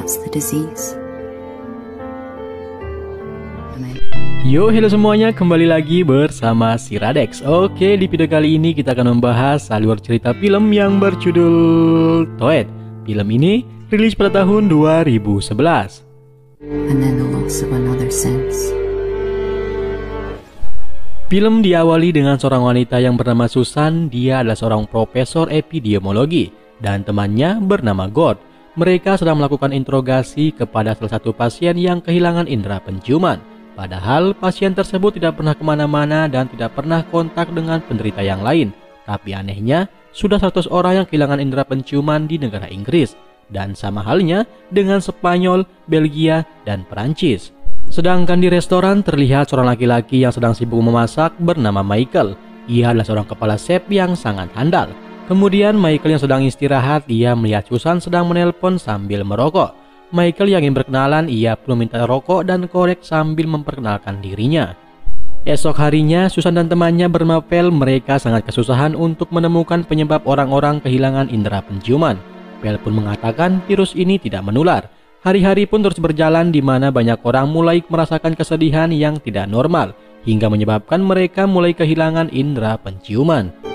That's the disease. Yo, hello semuanya, kembali lagi bersama si Radex. Oke, di video kali ini kita akan membahas alur cerita film yang berjudul Toet. Film ini rilis pada tahun 2011. And then the loss of another sense. Film diawali dengan seorang wanita yang bernama Susan. Dia adalah seorang profesor epidemiologi dan temannya bernama God. Mereka sedang melakukan interogasi kepada salah satu pasien yang kehilangan indera penciuman. Padahal pasien tersebut tidak pernah ke mana-mana dan tidak pernah kontak dengan penderita yang lain. Tapi anehnya, sudah 100 orang yang kehilangan indera penciuman di negara Inggris. Dan sama halnya dengan Spanyol, Belgia, dan Perancis. Sedangkan di restoran terlihat seorang laki-laki yang sedang sibuk memasak bernama Michael. Ia adalah seorang kepala chef yang sangat handal. Kemudian Michael yang sedang istirahat, ia melihat Susan sedang menelpon sambil merokok. Michael yang ingin berkenalan, ia pun meminta rokok dan korek sambil memperkenalkan dirinya. Esok harinya, Susan dan temannya bernama mereka sangat kesusahan untuk menemukan penyebab orang-orang kehilangan indera penciuman. Pel pun mengatakan virus ini tidak menular. Hari-hari pun terus berjalan di mana banyak orang mulai merasakan kesedihan yang tidak normal, hingga menyebabkan mereka mulai kehilangan indera penciuman.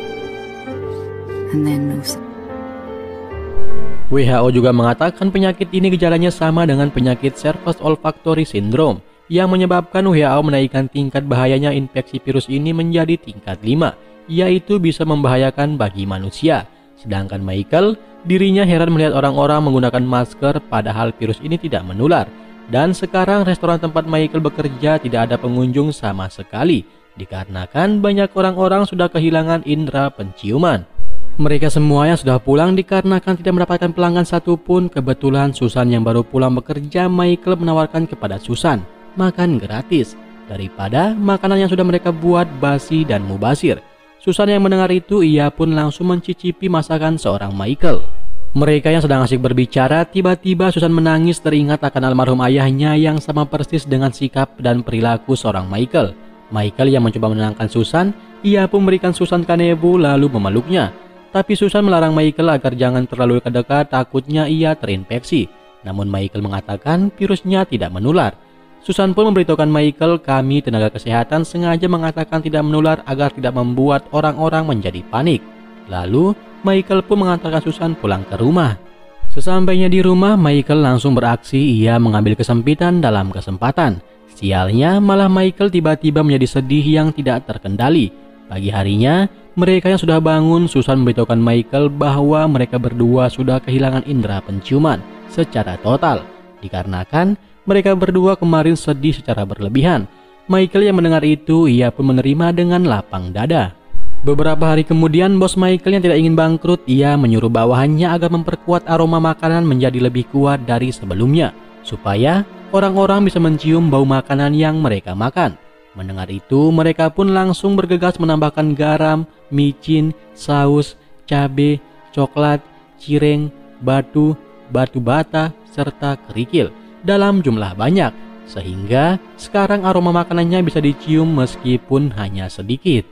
WHO juga mengatakan penyakit ini gejalanya sama dengan penyakit Cervus olfactory syndrome yang menyebabkan WHO menaikkan tingkat bahayanya infeksi virus ini menjadi tingkat 5, yaitu bisa membahayakan bagi manusia. Sedangkan Michael, dirinya heran melihat orang-orang menggunakan masker padahal virus ini tidak menular. Dan sekarang restoran tempat Michael bekerja tidak ada pengunjung sama sekali, dikarenakan banyak orang-orang sudah kehilangan indera penciuman. Mereka semua yang sudah pulang dikarenakan tidak mendapatkan pelanggan satupun. Kebetulan Susan yang baru pulang bekerja, Michael menawarkan kepada Susan makan gratis daripada makanan yang sudah mereka buat basi dan mubasir. Susan yang mendengar itu, ia pun langsung mencicipi masakan seorang Michael. Mereka yang sedang asik berbicara, tiba-tiba Susan menangis teringat akan almarhum ayahnya yang sama persis dengan sikap dan perilaku seorang Michael. Michael yang mencoba menenangkan Susan, ia pun memberikan Susan kanebu lalu memeluknya. Tapi Susan melarang Michael agar jangan terlalu dekat takutnya ia terinfeksi. Namun Michael mengatakan virusnya tidak menular. Susan pun memberitahukan Michael kami tenaga kesehatan sengaja mengatakan tidak menular agar tidak membuat orang-orang menjadi panik. Lalu Michael pun mengantarkan Susan pulang ke rumah. Sesampainya di rumah, Michael langsung beraksi ia mengambil kesempitan dalam kesempatan. Sialnya malah Michael tiba-tiba menjadi sedih yang tidak terkendali. Pagi harinya, mereka yang sudah bangun, Susan memberitahukan Michael bahwa mereka berdua sudah kehilangan indera penciuman secara total. Dikarenakan mereka berdua kemarin sedih secara berlebihan. Michael yang mendengar itu, ia pun menerima dengan lapang dada. Beberapa hari kemudian, bos Michael yang tidak ingin bangkrut, ia menyuruh bawahannya agar memperkuat aroma makanan menjadi lebih kuat dari sebelumnya, supaya orang-orang bisa mencium bau makanan yang mereka makan. Mendengar itu, mereka pun langsung bergegas menambahkan garam, micin, saus, cabai, coklat, cireng, batu, batu bata, serta kerikil dalam jumlah banyak. Sehingga sekarang aroma makanannya bisa dicium meskipun hanya sedikit.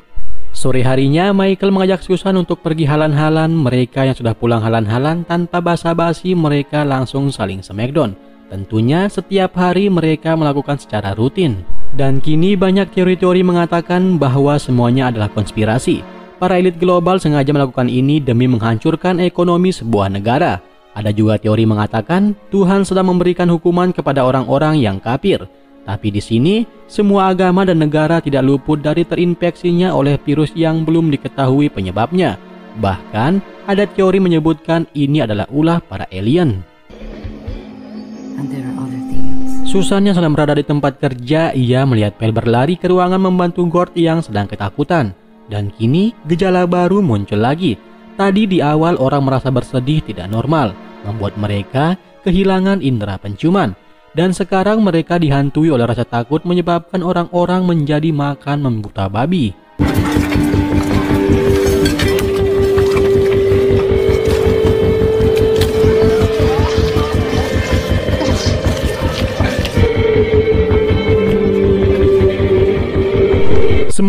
Sore harinya, Michael mengajak Susan untuk pergi halan-halan. Mereka yang sudah pulang halan-halan tanpa basa-basi, mereka langsung saling smackdown. Tentunya setiap hari mereka melakukan secara rutin. Dan kini banyak teori-teori mengatakan bahwa semuanya adalah konspirasi. Para elit global sengaja melakukan ini demi menghancurkan ekonomi sebuah negara. Ada juga teori mengatakan Tuhan sedang memberikan hukuman kepada orang-orang yang kafir. Tapi di sini, semua agama dan negara tidak luput dari terinfeksinya oleh virus yang belum diketahui penyebabnya. Bahkan, ada teori menyebutkan ini adalah ulah para alien. And there are other things. Susan yang sedang berada di tempat kerja, ia melihat Pel berlari ke ruangan membantu Gord yang sedang ketakutan. Dan kini gejala baru muncul lagi. Tadi di awal orang merasa bersedih tidak normal, membuat mereka kehilangan indera penciuman. Dan sekarang mereka dihantui oleh rasa takut menyebabkan orang-orang menjadi makan membuta babi.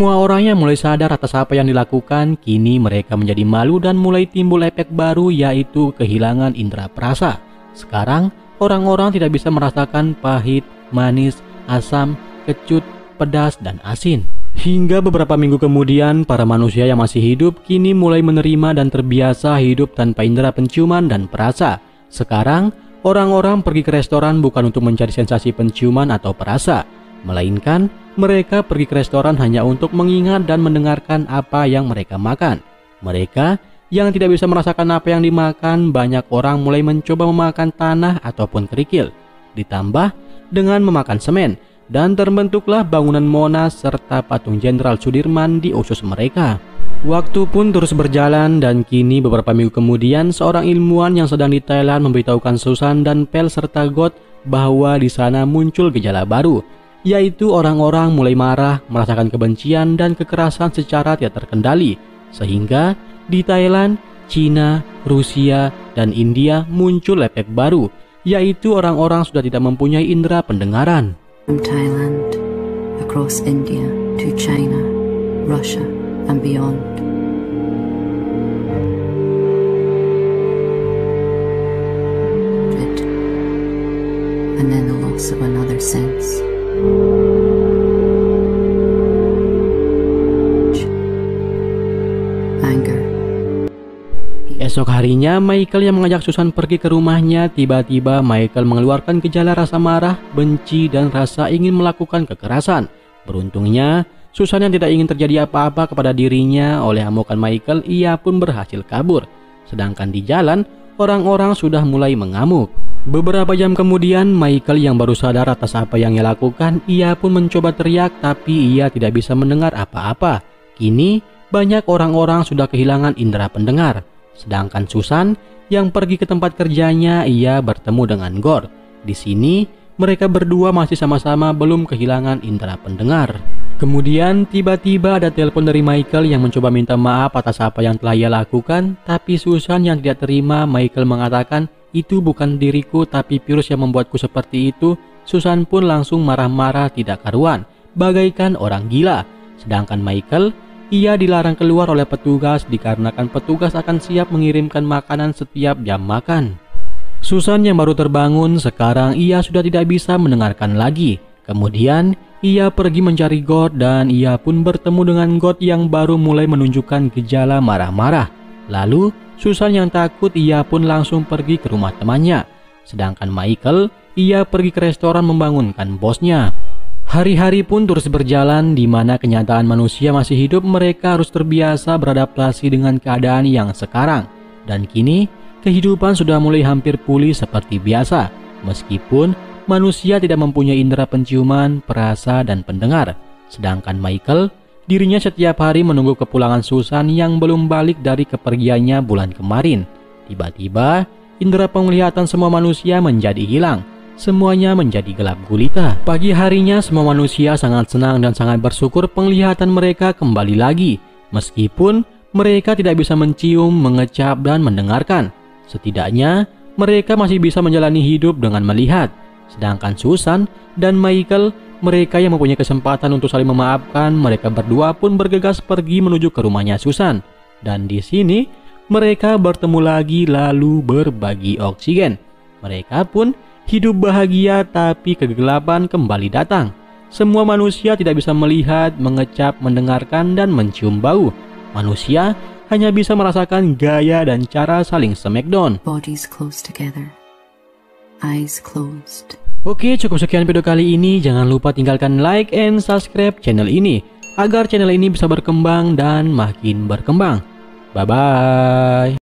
Semua orangnya mulai sadar atas apa yang dilakukan, kini mereka menjadi malu dan mulai timbul efek baru yaitu kehilangan indera perasa. Sekarang, orang-orang tidak bisa merasakan pahit, manis, asam, kecut, pedas, dan asin. Hingga beberapa minggu kemudian, para manusia yang masih hidup kini mulai menerima dan terbiasa hidup tanpa indera penciuman dan perasa. Sekarang, orang-orang pergi ke restoran bukan untuk mencari sensasi penciuman atau perasa, melainkan mereka pergi ke restoran hanya untuk mengingat dan mendengarkan apa yang mereka makan. Mereka yang tidak bisa merasakan apa yang dimakan, banyak orang mulai mencoba memakan tanah ataupun kerikil, ditambah dengan memakan semen, dan terbentuklah bangunan Monas serta patung Jenderal Sudirman di usus mereka. Waktu pun terus berjalan dan kini beberapa minggu kemudian seorang ilmuwan yang sedang di Thailand memberitahukan Susan dan Pel serta God bahwa di sana muncul gejala baru, yaitu orang-orang mulai marah, merasakan kebencian dan kekerasan secara tidak terkendali, sehingga di Thailand, Cina, Rusia, dan India muncul efek baru, yaitu orang-orang sudah tidak mempunyai indera pendengaran. From Thailand, across India to China, Russia, and beyond. And then the loss of another sense. Esok harinya, Michael yang mengajak Susan pergi ke rumahnya. Tiba-tiba, Michael mengeluarkan gejala rasa marah, benci, dan rasa ingin melakukan kekerasan. Beruntungnya, Susan yang tidak ingin terjadi apa-apa kepada dirinya oleh amukan Michael, ia pun berhasil kabur. Sedangkan di jalan, orang-orang sudah mulai mengamuk. Beberapa jam kemudian, Michael yang baru sadar atas apa yang ia lakukan, ia pun mencoba teriak tapi ia tidak bisa mendengar apa-apa. Kini, banyak orang-orang sudah kehilangan indera pendengar. Sedangkan Susan yang pergi ke tempat kerjanya, ia bertemu dengan Gord. Di sini, mereka berdua masih sama-sama belum kehilangan indera pendengar. Kemudian tiba-tiba ada telepon dari Michael yang mencoba minta maaf atas apa yang telah ia lakukan, tapi Susan yang tidak terima, Michael mengatakan, itu bukan diriku tapi virus yang membuatku seperti itu. Susan pun langsung marah-marah tidak karuan, bagaikan orang gila. Sedangkan Michael ia dilarang keluar oleh petugas dikarenakan petugas akan siap mengirimkan makanan setiap jam makan. Susan yang baru terbangun sekarang ia sudah tidak bisa mendengarkan lagi. Kemudian ia pergi mencari God dan ia pun bertemu dengan God yang baru mulai menunjukkan gejala marah-marah. Lalu Susan yang takut ia pun langsung pergi ke rumah temannya. Sedangkan Michael ia pergi ke restoran membangunkan bosnya. Hari-hari pun terus berjalan di mana kenyataan manusia masih hidup mereka harus terbiasa beradaptasi dengan keadaan yang sekarang. Dan kini kehidupan sudah mulai hampir pulih seperti biasa. Meskipun manusia tidak mempunyai indera penciuman, perasa, dan pendengar. Sedangkan Michael, dirinya setiap hari menunggu kepulangan Susan yang belum balik dari kepergiannya bulan kemarin. Tiba-tiba, indera penglihatan semua manusia menjadi hilang semuanya menjadi gelap gulita. Pagi harinya semua manusia sangat senang dan sangat bersyukur penglihatan mereka kembali lagi. Meskipun mereka tidak bisa mencium, mengecap, dan mendengarkan. Setidaknya mereka masih bisa menjalani hidup dengan melihat. Sedangkan Susan dan Michael, mereka yang mempunyai kesempatan untuk saling memaafkan, mereka berdua pun bergegas pergi menuju ke rumahnya Susan. Dan di sini mereka bertemu lagi lalu berbagi oksigen. Mereka pun Hidup bahagia tapi kegelapan kembali datang. Semua manusia tidak bisa melihat, mengecap, mendengarkan, dan mencium bau. Manusia hanya bisa merasakan gaya dan cara saling smackdown. Bodies. Oke, cukup sekian video kali ini. Jangan lupa tinggalkan like and subscribe channel ini agar channel ini bisa berkembang dan makin berkembang. Bye bye.